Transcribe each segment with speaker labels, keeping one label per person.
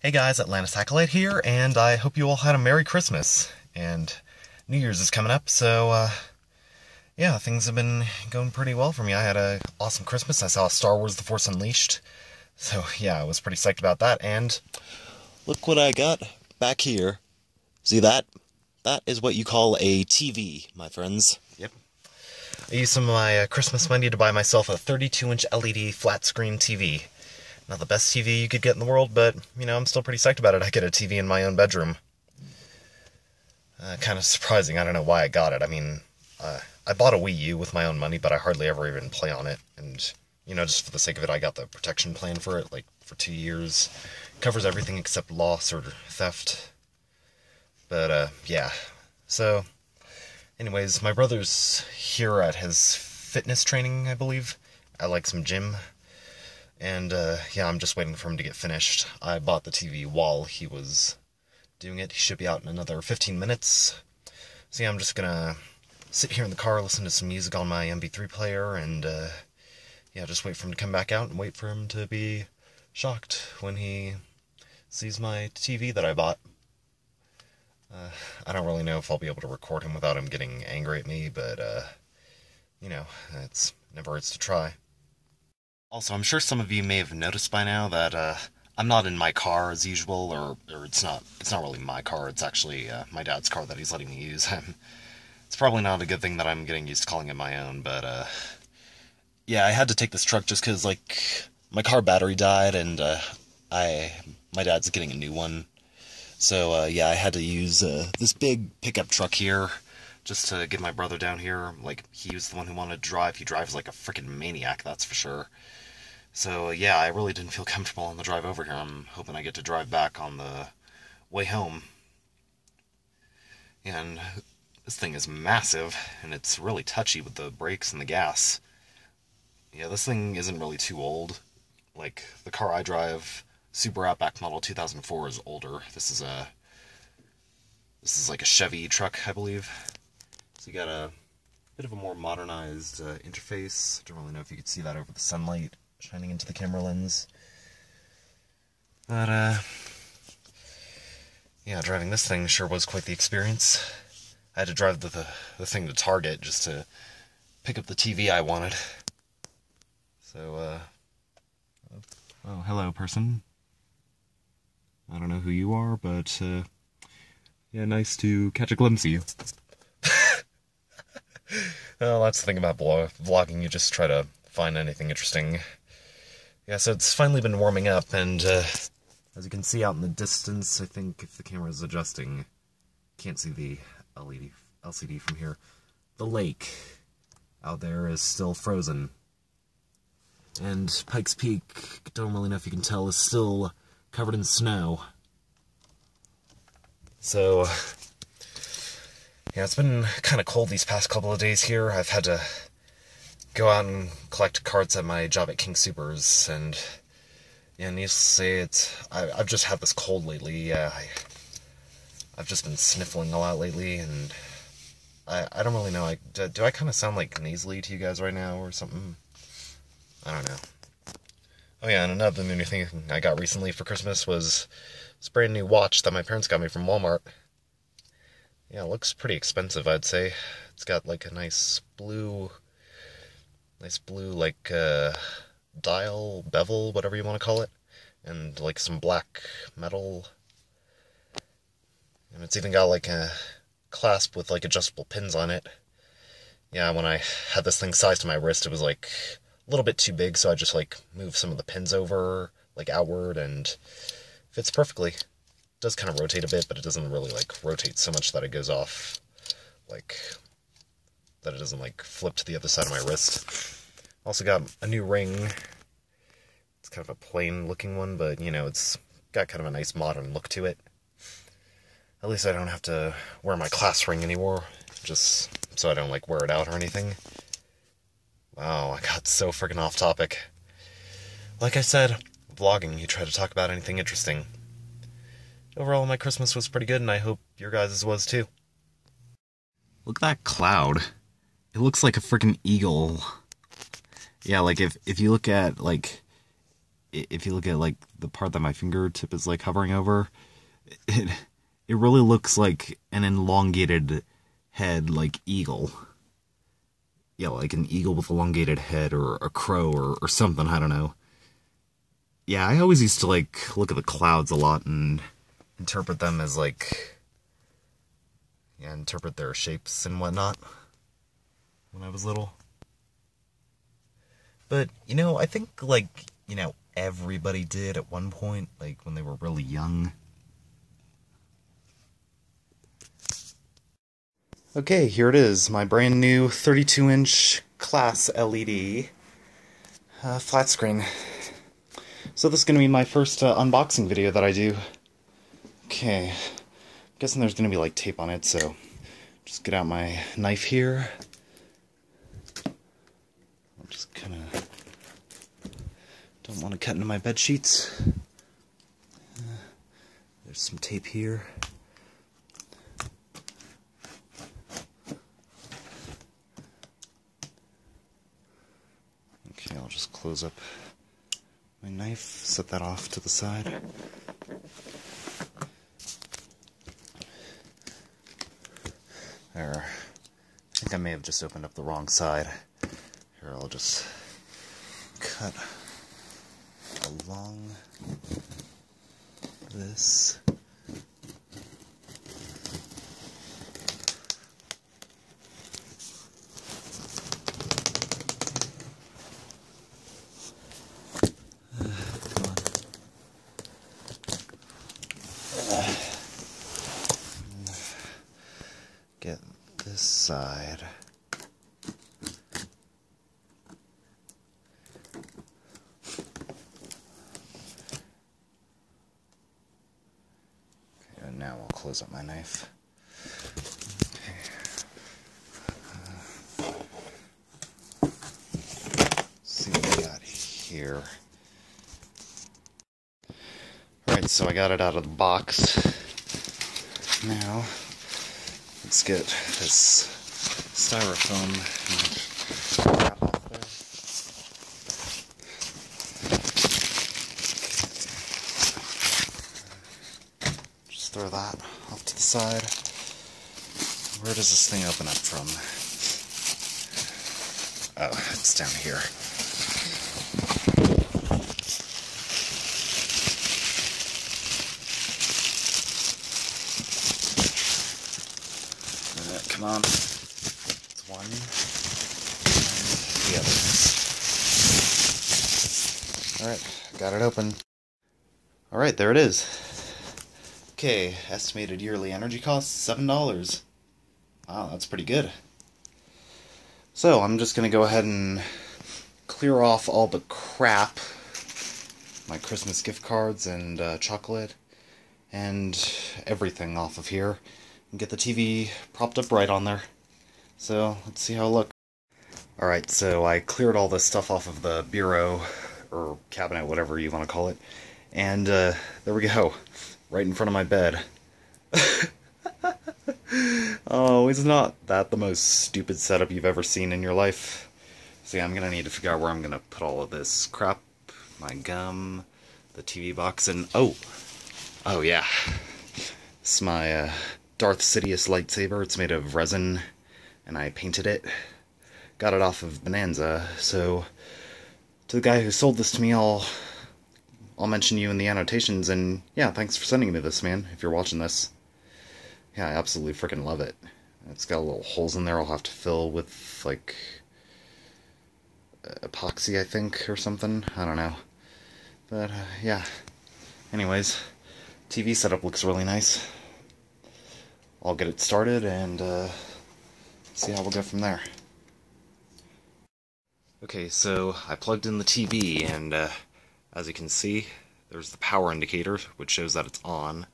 Speaker 1: Hey guys, Atlantis Acolyte here, and I hope you all had a Merry Christmas. And New Year's is coming up, so uh, yeah, things have been going pretty well for me. I had a awesome Christmas. I saw Star Wars: The Force Unleashed, so yeah, I was pretty psyched about that. And
Speaker 2: Look what I got back here. See that? That is what you call a TV, my friends.
Speaker 1: yep, I used some of my uh, Christmas money to buy myself a 32-inch LED flat screen TV. Not the best TV you could get in the world, but you know, I'm still pretty psyched about it. I get a TV in my own bedroom. Uh, kind of surprising. I don't know why I got it. I mean, uh, I bought a Wii U with my own money, but I hardly ever even play on it. And you know, just for the sake of it, I got the protection plan for it, like for two years. Covers everything except loss or theft. But uh, yeah. So, anyways, my brother's here at his fitness training, I believe, at like some gym. And uh, yeah, I'm just waiting for him to get finished. I bought the TV while he was doing it. He should be out in another 15 minutes. So yeah, I'm just gonna sit here in the car, listen to some music on my MP3 player, and uh, yeah, just wait for him to come back out and wait for him to be shocked when he sees my TV that I bought. Uh, I don't really know if I'll be able to record him without him getting angry at me, but uh, you know, it's never hurts to try. Also, I'm sure some of you may have noticed by now that uh, I'm not in my car as usual, or, or it's not it's not really my car. It's actually uh, my dad's car that he's letting me use. it's probably not a good thing that I'm getting used to calling it my own, but uh, yeah, I had to take this truck just because like my car battery died, and uh, I my dad's getting a new one. So uh, yeah, I had to use uh, this big pickup truck here just to get my brother down here. Like he was the one who wanted to drive. He drives like a freaking maniac, that's for sure. So yeah, I really didn't feel comfortable on the drive over here. I'm hoping I get to drive back on the way home. And this thing is massive, and it's really touchy with the brakes and the gas. Yeah, this thing isn't really too old. Like the car I drive, Subaru Outback model 2004 is older. This is a this is like a Chevy truck, I believe. You got a bit of a more modernized uh, interface. I don't really know if you could see that over the sunlight shining into the camera lens. But uh yeah, driving this thing sure was quite the experience. I had to drive the, the, the thing to Target just to pick up the TV I wanted. So, uh. Oh, hello, person. I don't know who you are, but, uh. Yeah, nice to catch a glimpse of you. that's the thing about vlogging, you just try to find anything interesting. Yeah, so it's finally been warming up, and, uh. As you can see out in the distance, I think if the camera is adjusting, can't see the LED LCD from here. The lake out there is still frozen. And Pikes Peak, don't really know if you can tell, is still covered in snow. So, yeah, it's been kind of cold these past couple of days here. I've had to go out and collect carts at my job at King Supers, and yeah, needless to say, it's I, I've just had this cold lately. Yeah, I, I've just been sniffling a lot lately, and I I don't really know. Like, do, do I kind of sound like nasally to you guys right now or something? I don't know. Oh yeah, and another new thing I got recently for Christmas was this brand new watch that my parents got me from Walmart. Yeah, looks pretty expensive, I'd say. It's got like a nice blue, nice blue like uh, dial, bevel, whatever you want to call it, and like some black metal. And it's even got like a clasp with like adjustable pins on it. Yeah, when I had this thing sized to my wrist, it was like a little bit too big, so I just like moved some of the pins over, like outward, and fits perfectly. Does kind of rotate a bit, but it doesn't really like rotate so much that it goes off, like that it doesn't like flip to the other side of my wrist. Also got a new ring. It's kind of a plain looking one, but you know, it's got kind of a nice modern look to it. At least I don't have to wear my class ring anymore, just so I don't like wear it out or anything. Wow, I got so freaking off topic. Like I said, vlogging, you try to talk about anything interesting. Overall, my Christmas was pretty good, and I hope your guys' was too.
Speaker 2: Look at that cloud. It looks like a freaking eagle. Yeah, like if if you look at like
Speaker 1: if you look at like the part that my fingertip is like hovering over, it it really looks like an elongated head, like eagle. Yeah, like an eagle with elongated head, or a crow, or or something. I don't know. Yeah, I always used to like look at the clouds a lot and interpret them as like yeah, interpret their shapes and whatnot when I was little. But, you know, I think, like, you know, everybody did at one point, like, when they were really young. Okay, here it is, my brand new 32 inch class LED uh, flat screen. So, this is going to be my first uh, unboxing video that I do. Okay, I'm guessing there's to be like tape on it, so just get out my knife here. I'll just kind of don't want to cut into my bed sheets. Uh, there's some tape here. Okay, I'll just close up my knife, set that off to the side. There. I think I may have just opened up the wrong side. Here, I'll just cut along this. Come on. Get this side. Okay, and now I'll close up my knife. See what we got here. Alright, so I got it out of the box. Now, let's get this styrofoam and wrap off there. Just throw that off to the side. Where does this thing open up from? Oh, it's down here. Come on. It's one. And the other. Alright, got it open. Alright, there it is. Okay, estimated yearly energy cost $7. Wow, that's pretty good. So, I'm just gonna go ahead and clear off all the crap my Christmas gift cards and uh, chocolate and everything off of here and get the TV propped up right on there. So, let's see how it looks. Alright, so I cleared all this stuff off of the bureau, or cabinet, whatever you want to call it, and uh, there we go, right in front of my bed. oh, is not that the most stupid setup you've ever seen in your life? See, I'm gonna need to figure out where I'm gonna put all of this crap, my gum, the TV box, and oh, oh yeah, it's my uh, Darth Sidious lightsaber. It's made of resin, and I painted it. Got it off of Bonanza. So, to the guy who sold this to me, I'll I'll mention you in the annotations. And yeah, thanks for sending me this, man. If you're watching this, yeah, I absolutely freaking love it. It's got little holes in there. I'll have to fill with like epoxy, I think, or something. I don't know. But uh, yeah. Anyways, TV setup looks really nice. I'll get it started and uh, see how we'll go from there. Okay, so I plugged in the TV, and uh, as you can see, there's the power indicator, which shows that it's on.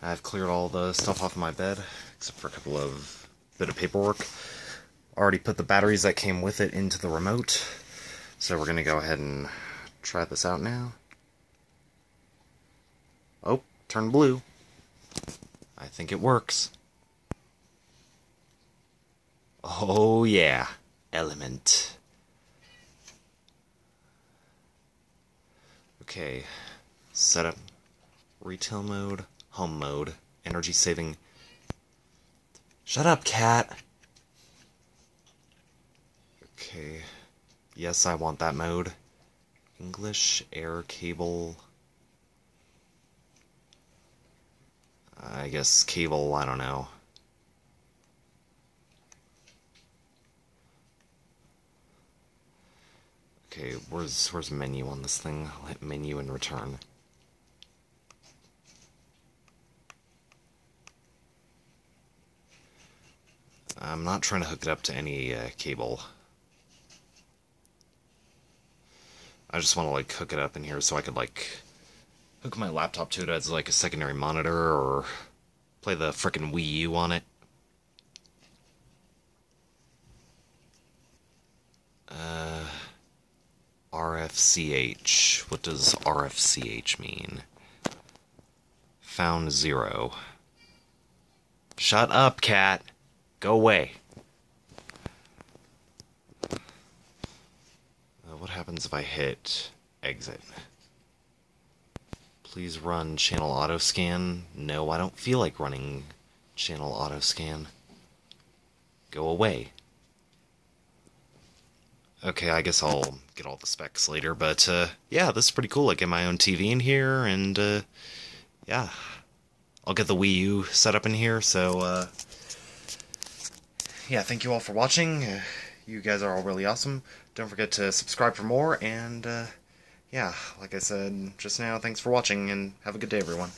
Speaker 1: I've cleared all the stuff off my bed, except for a couple of bit of paperwork. Already put the batteries that came with it into the remote, so we're gonna go ahead and try this out now. Oh, turned blue. I think it works. Oh yeah, element. Okay, setup, retail mode, home mode, energy saving. Shut up, cat! Okay, yes, I want that mode. English, air, cable. I guess cable, I don't know. Okay, where's where's menu on this thing? I'll hit menu and return. I'm not trying to hook it up to any uh, cable. I just want to like hook it up in here so I could like hook my laptop to it as like a secondary monitor or play the frickin' Wii U on it. Uh, RFCH. What does RFCH mean? Found zero. Shut up, cat. Go away. Uh, what happens if I hit exit? Please run channel auto scan. No, I don't feel like running channel auto scan. Go away. Okay, I guess I'll get all the specs later, but uh, yeah, this is pretty cool. I get my own TV in here, and uh, yeah, I'll get the Wii U set up in here. So uh, yeah, thank you all for watching. Uh, you guys are all really awesome. Don't forget to subscribe for more, and uh, yeah, like I said just now, thanks for watching, and have a good day, everyone.